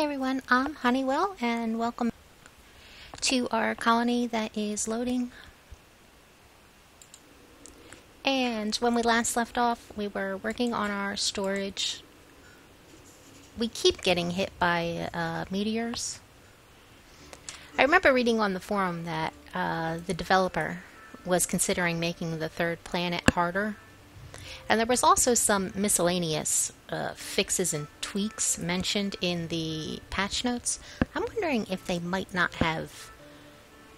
Hi everyone, I'm Honeywell and welcome to our colony that is loading. And when we last left off, we were working on our storage. We keep getting hit by uh, meteors. I remember reading on the forum that uh, the developer was considering making the third planet harder and there was also some miscellaneous uh, fixes and tweaks mentioned in the patch notes. I'm wondering if they might not have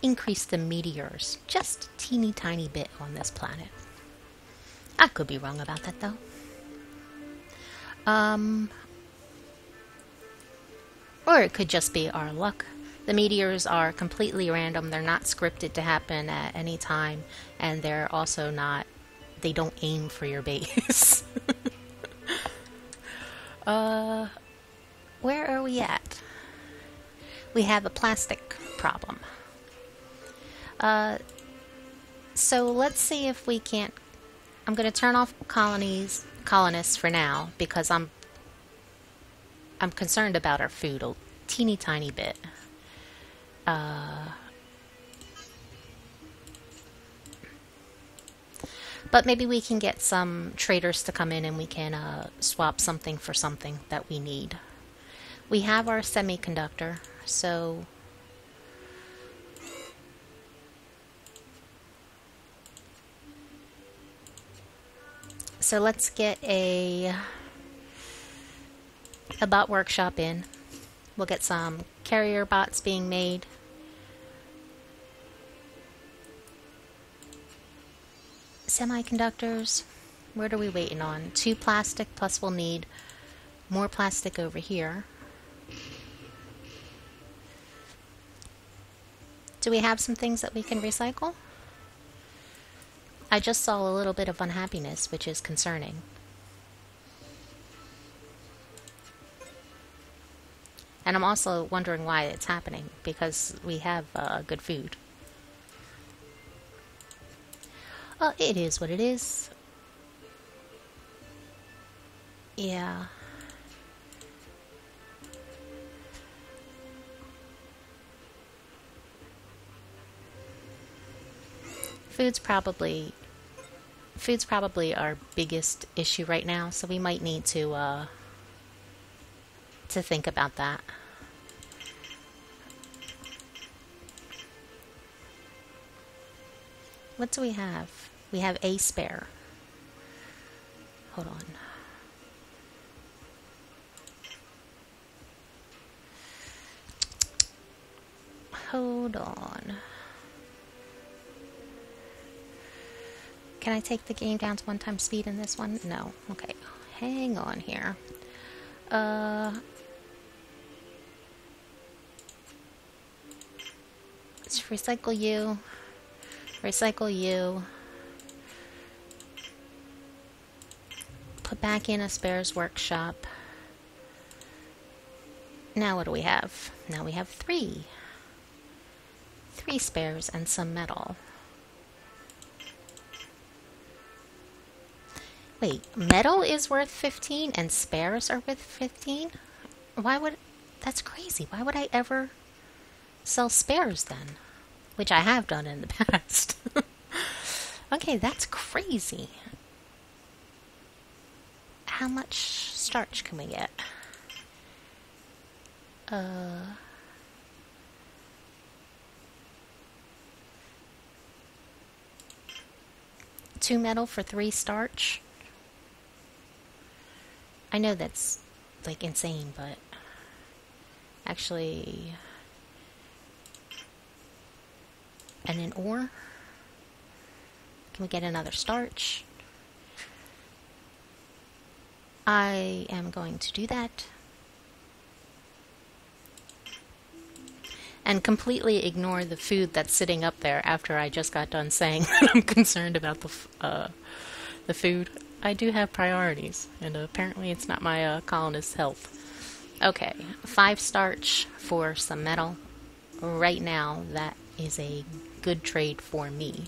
increased the meteors just teeny tiny bit on this planet. I could be wrong about that though. Um, or it could just be our luck. The meteors are completely random. They're not scripted to happen at any time, and they're also not they don't aim for your base. uh, where are we at? We have a plastic problem. Uh, so let's see if we can't. I'm going to turn off colonies, colonists for now because I'm I'm concerned about our food a teeny tiny bit. Uh, But maybe we can get some traders to come in and we can uh, swap something for something that we need. We have our semiconductor, so so let's get a a bot workshop in. We'll get some carrier bots being made. Semiconductors. What are we waiting on? Two plastic, plus we'll need more plastic over here. Do we have some things that we can recycle? I just saw a little bit of unhappiness, which is concerning. And I'm also wondering why it's happening, because we have uh, good food. Well, it is what it is. Yeah. Food's probably food's probably our biggest issue right now, so we might need to uh, to think about that. What do we have? We have a spare. Hold on. Hold on. Can I take the game down to one time speed in this one? No. Okay. Hang on here. Uh. Let's recycle you. Recycle you. Put back in a spares workshop. Now what do we have? Now we have three. Three spares and some metal. Wait, metal is worth 15 and spares are worth 15? Why would... That's crazy. Why would I ever sell spares then? Which I have done in the past. okay, that's crazy how much starch can we get? Uh, two metal for three starch. I know that's like insane, but actually, and an ore. Can we get another starch? I am going to do that. And completely ignore the food that's sitting up there after I just got done saying that I'm concerned about the, uh, the food. I do have priorities, and apparently it's not my uh, colonist's health. Okay, five starch for some metal. Right now, that is a good trade for me.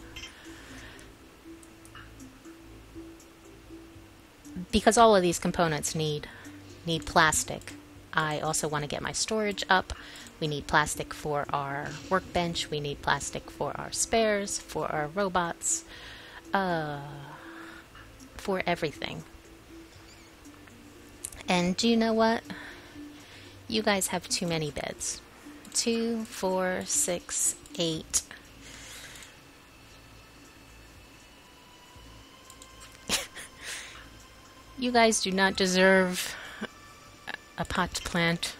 Because all of these components need need plastic. I also want to get my storage up. We need plastic for our workbench. We need plastic for our spares, for our robots, uh, for everything. And do you know what? You guys have too many beds. Two, four, six, eight. You guys do not deserve a pot plant.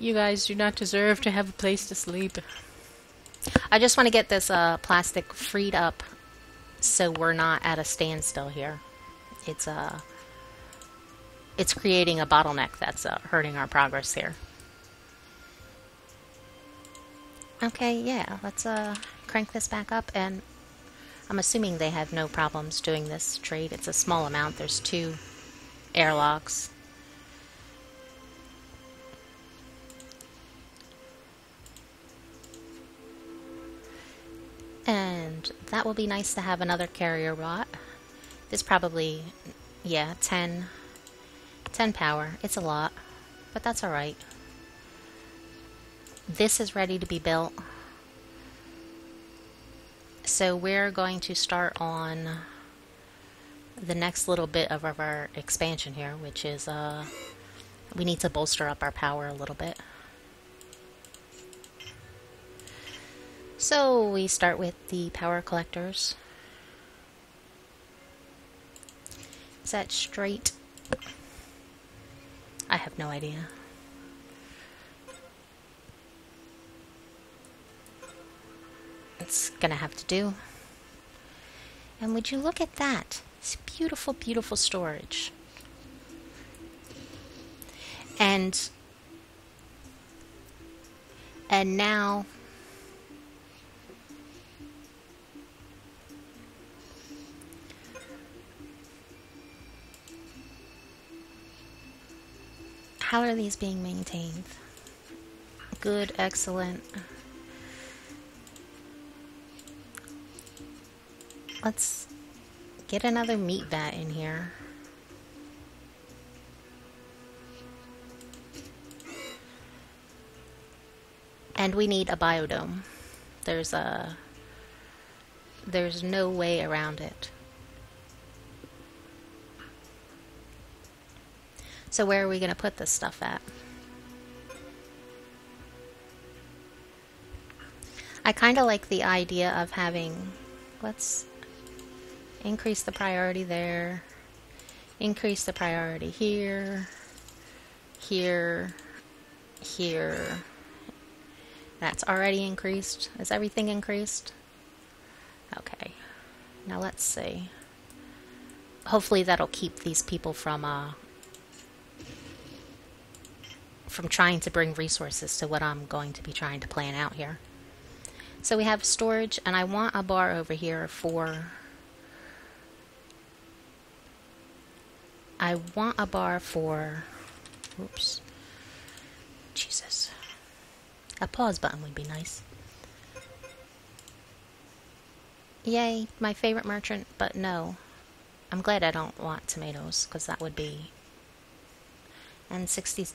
You guys do not deserve to have a place to sleep. I just want to get this uh, plastic freed up so we're not at a standstill here. It's uh, it's creating a bottleneck that's uh, hurting our progress here. Okay, yeah, let's uh, crank this back up and I'm assuming they have no problems doing this trade. It's a small amount. There's two airlocks. And that will be nice to have another carrier bot. This probably, yeah, 10, 10 power. It's a lot, but that's alright. This is ready to be built. So we're going to start on the next little bit of our expansion here, which is uh, we need to bolster up our power a little bit. So we start with the power collectors. Is that straight? I have no idea. It's gonna have to do. And would you look at that? It's beautiful, beautiful storage. And and now How are these being maintained? Good, excellent. Let's get another meat vat in here. And we need a biodome. There's a there's no way around it. So where are we going to put this stuff at? I kind of like the idea of having, let's increase the priority there, increase the priority here, here, here. That's already increased. Is everything increased? Okay. Now let's see. Hopefully that'll keep these people from uh, from trying to bring resources to what I'm going to be trying to plan out here. So we have storage, and I want a bar over here for... I want a bar for... Oops. Jesus. A pause button would be nice. Yay, my favorite merchant, but no. I'm glad I don't want tomatoes, because that would be... And 60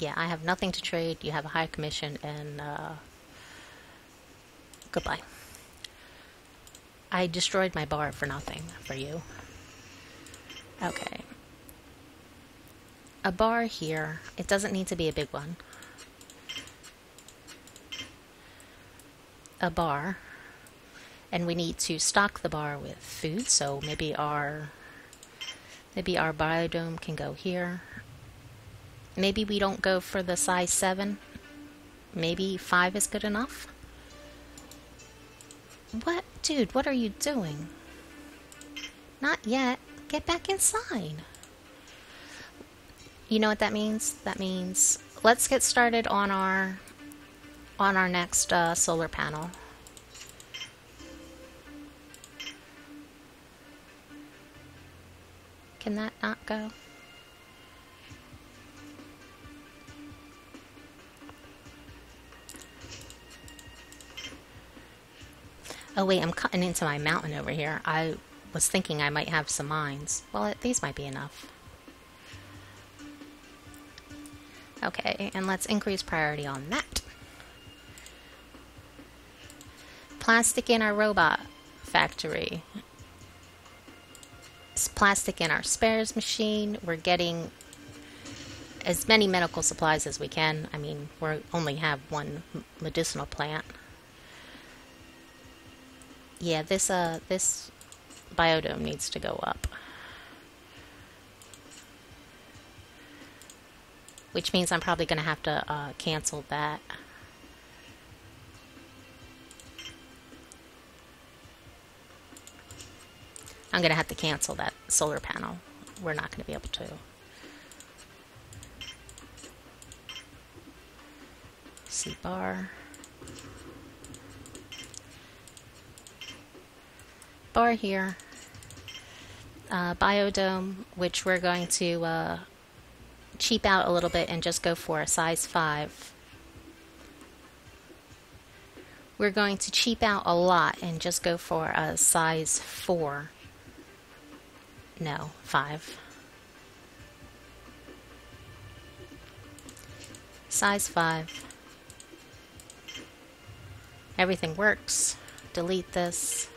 yeah, I have nothing to trade. You have a high commission, and uh, goodbye. I destroyed my bar for nothing for you. Okay. A bar here. It doesn't need to be a big one. A bar. And we need to stock the bar with food, so maybe our maybe our biodome can go here. Maybe we don't go for the size 7. Maybe 5 is good enough. What? Dude, what are you doing? Not yet. Get back inside. You know what that means? That means let's get started on our on our next uh, solar panel. Can that not go? Oh wait, I'm cutting into my mountain over here. I was thinking I might have some mines. Well, these might be enough. Okay, and let's increase priority on that. Plastic in our robot factory. It's plastic in our spares machine. We're getting as many medical supplies as we can. I mean, we only have one medicinal plant. Yeah, this uh this biodome needs to go up. Which means I'm probably going to have to uh, cancel that. I'm going to have to cancel that solar panel. We're not going to be able to. C bar. Bar here. Uh, biodome, which we're going to uh, cheap out a little bit and just go for a size 5. We're going to cheap out a lot and just go for a size 4. No, 5. Size 5. Everything works. Delete this.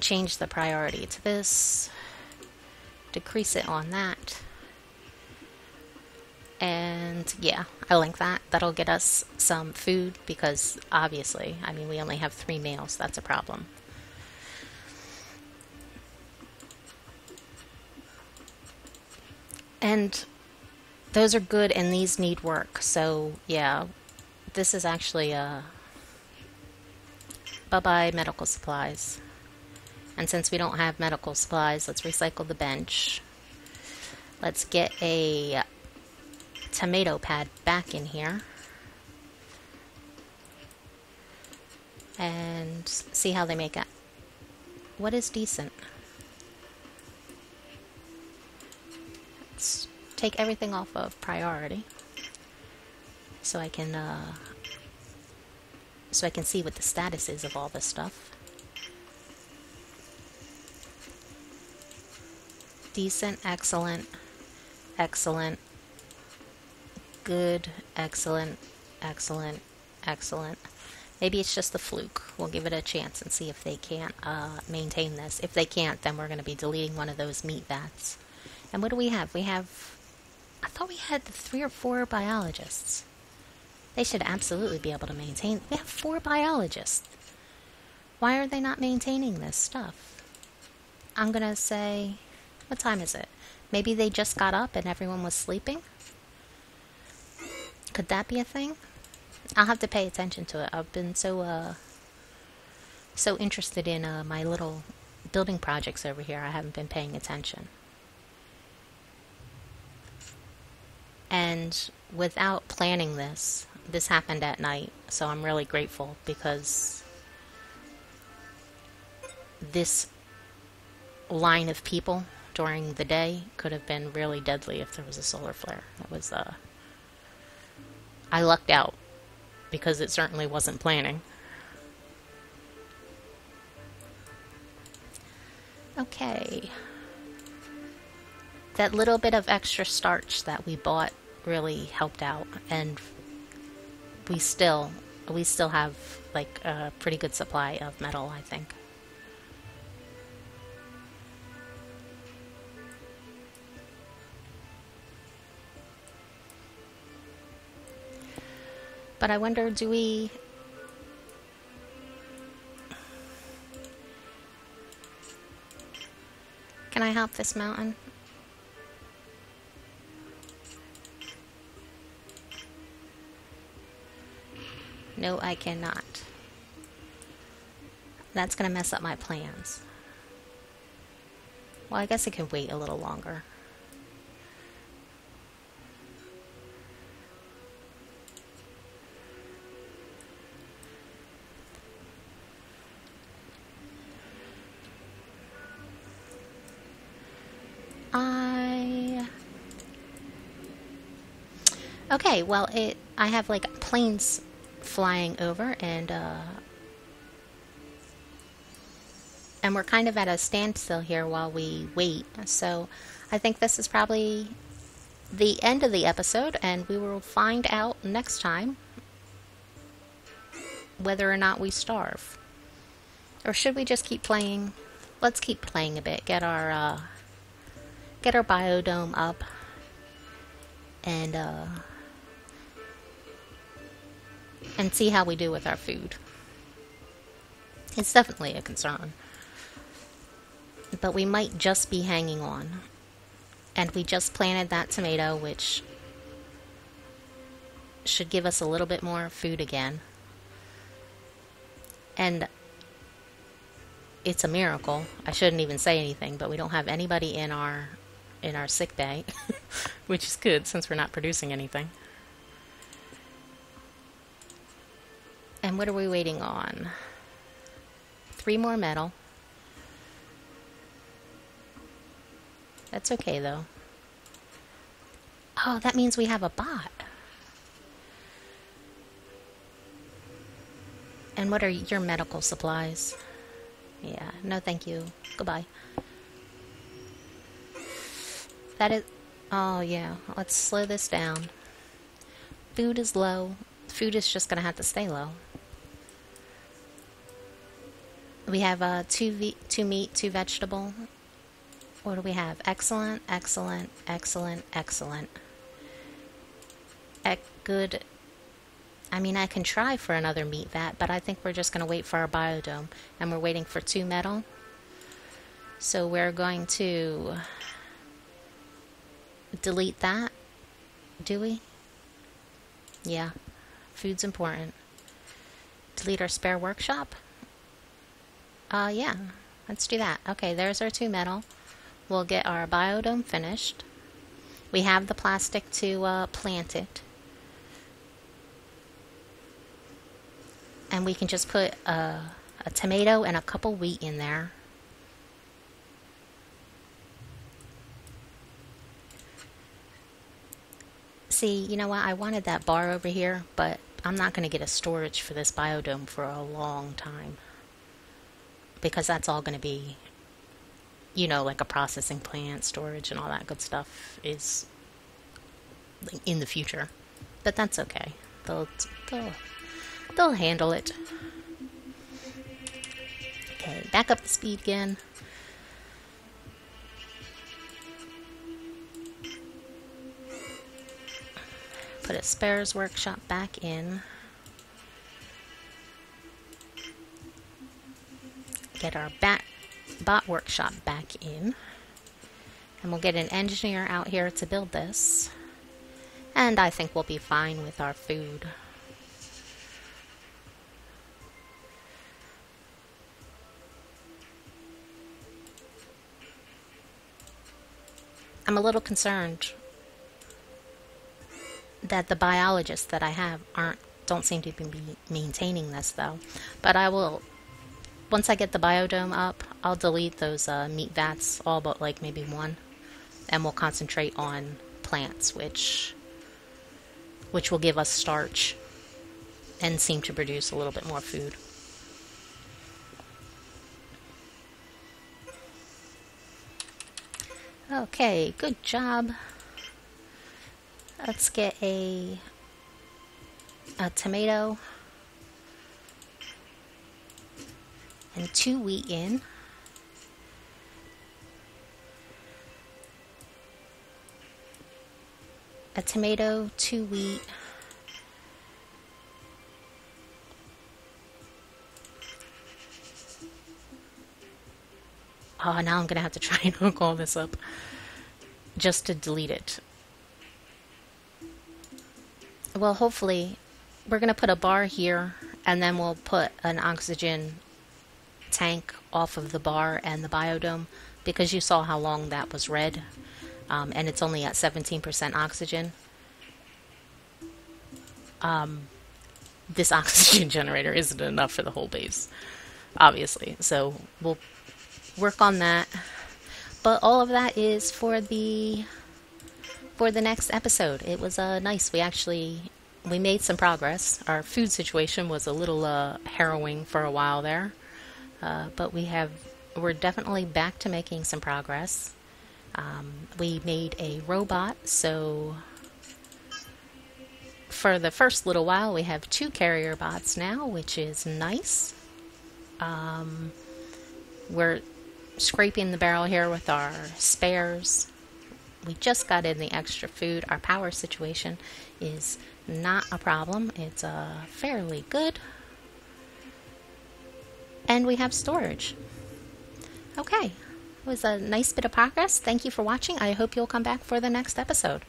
Change the priority to this. Decrease it on that. And yeah, I like that. That'll get us some food because obviously, I mean, we only have three meals. That's a problem. And those are good and these need work. So, yeah, this is actually uh, a bye bye medical supplies. And since we don't have medical supplies, let's recycle the bench. Let's get a tomato pad back in here. And see how they make it. What is decent? Let's take everything off of priority so I can uh, so I can see what the status is of all this stuff. Decent, excellent, excellent, good, excellent, excellent, excellent. Maybe it's just a fluke. We'll give it a chance and see if they can't uh, maintain this. If they can't, then we're going to be deleting one of those meat vats. And what do we have? We have. I thought we had three or four biologists. They should absolutely be able to maintain. We have four biologists. Why are they not maintaining this stuff? I'm going to say. What time is it? Maybe they just got up and everyone was sleeping? Could that be a thing? I'll have to pay attention to it. I've been so uh so interested in uh, my little building projects over here. I haven't been paying attention. And without planning this, this happened at night, so I'm really grateful because this line of people during the day could have been really deadly if there was a solar flare. That was uh I lucked out because it certainly wasn't planning. Okay. That little bit of extra starch that we bought really helped out and we still we still have like a pretty good supply of metal, I think. But I wonder, do we... Can I help this mountain? No, I cannot. That's going to mess up my plans. Well, I guess I can wait a little longer. Okay. Well, it I have like planes flying over, and uh, and we're kind of at a standstill here while we wait. So I think this is probably the end of the episode, and we will find out next time whether or not we starve. Or should we just keep playing? Let's keep playing a bit. Get our uh, get our biodome up, and uh, and see how we do with our food. It's definitely a concern, but we might just be hanging on. And we just planted that tomato, which should give us a little bit more food again. And it's a miracle. I shouldn't even say anything, but we don't have anybody in our in our sick bay, which is good since we're not producing anything. And what are we waiting on? Three more metal. That's okay though. Oh, that means we have a bot. And what are your medical supplies? Yeah, no thank you. Goodbye. That is... Oh, yeah. Let's slow this down. Food is low. Food is just going to have to stay low. We have uh, two, two meat, two vegetable. What do we have? Excellent, excellent, excellent, excellent. Ec good, I mean, I can try for another meat vat, but I think we're just going to wait for our biodome. And we're waiting for two metal. So we're going to delete that. Do we? Yeah. Food's important. Delete our spare workshop? Uh, yeah. Let's do that. Okay, there's our two metal. We'll get our biodome finished. We have the plastic to uh, plant it. and we can just put a, a tomato and a couple wheat in there. See, you know what? I wanted that bar over here, but I'm not going to get a storage for this biodome for a long time. Because that's all going to be, you know, like a processing plant, storage, and all that good stuff is in the future. But that's okay. They'll, they'll They'll handle it. Okay, back up the speed again. Put a spares workshop back in. Get our bat, bot workshop back in. And we'll get an engineer out here to build this. And I think we'll be fine with our food. I'm a little concerned that the biologists that I have aren't don't seem to be maintaining this though. But I will once I get the biodome up, I'll delete those uh, meat vats, all but like maybe one, and we'll concentrate on plants, which which will give us starch and seem to produce a little bit more food. Okay, good job. Let's get a a tomato and two wheat in. A tomato, two wheat. Oh, now I'm going to have to try and hook all this up just to delete it. Well, hopefully, we're going to put a bar here and then we'll put an oxygen tank off of the bar and the biodome because you saw how long that was red um, and it's only at 17% oxygen. Um, this oxygen generator isn't enough for the whole base, obviously. So we'll work on that. But all of that is for the for the next episode. It was uh, nice. We actually we made some progress. Our food situation was a little uh, harrowing for a while there, uh, but we have we're definitely back to making some progress. Um, we made a robot, so for the first little while, we have two carrier bots now, which is nice. Um, we're scraping the barrel here with our spares. We just got in the extra food. Our power situation is not a problem. It's uh, fairly good. And we have storage. Okay, it was a nice bit of progress. Thank you for watching. I hope you'll come back for the next episode.